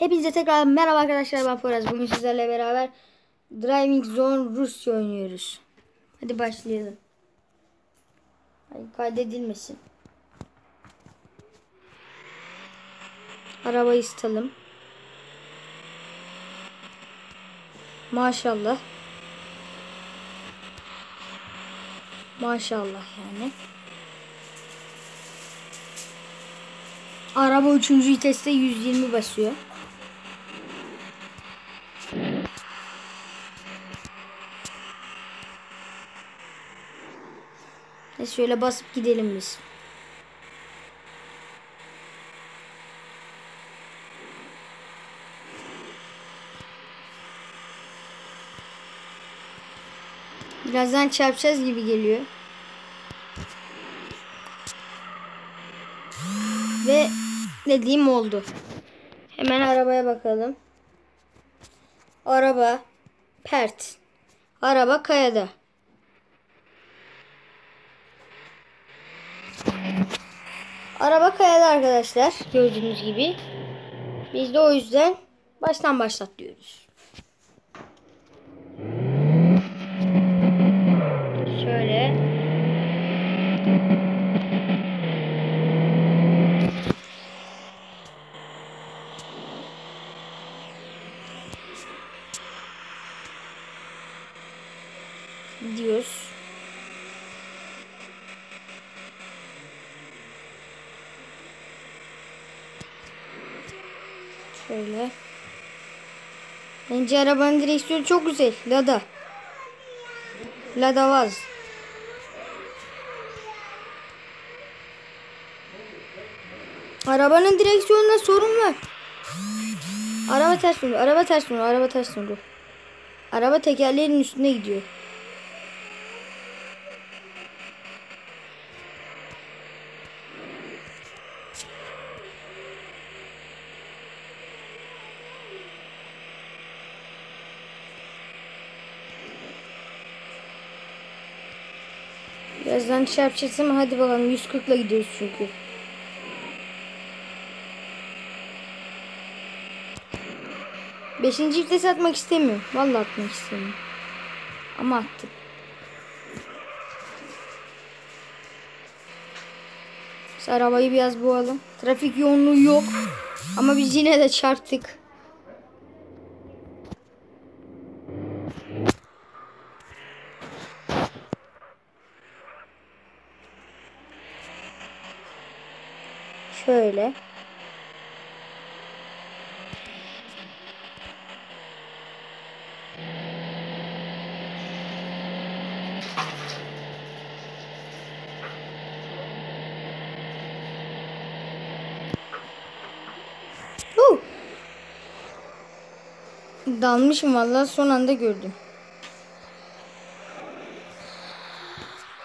Hepinize tekrar merhaba arkadaşlar ben Poyraz. Bugün sizlerle beraber Driving Zone Rusya oynuyoruz. Hadi başlayalım. Hadi kaydedilmesin. Arabayı ısıtalım. Maşallah. Maşallah yani. Araba 3. viteste 120 basıyor. E şöyle basıp gidelim biz. Birazdan çarpacağız gibi geliyor. Ve dediğim oldu. Hemen arabaya bakalım. Araba pert. Araba kayada. Araba kayada arkadaşlar. Gördüğünüz gibi. Biz de o yüzden baştan başlat diyoruz. Şöyle. Gidiyoruz. Şöyle. Bence arabanın direksiyonu çok güzel. Lada. Lada Vaz. Arabanın direksiyonunda sorun var. Araba ters dönüyor. Araba ters dönüyor. Araba ters dönüyor. Araba tekerlerin üstünde gidiyor. Birazdan çarpacağız ama hadi bakalım 140 ile gidiyoruz çünkü. Beşinci vites atmak istemiyorum. Vallahi atmak istemiyorum. Ama attık. Biz arabayı biraz boğalım. Trafik yoğunluğu yok. Ama biz yine de çarptık. Şöyle. Dalmışım vallahi son anda gördüm.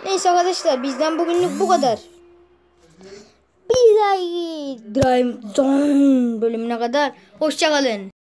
Neyse arkadaşlar bizden bugünlük bu kadar. Bir dahaki Drive Zone bölümüne kadar hoşçakalın.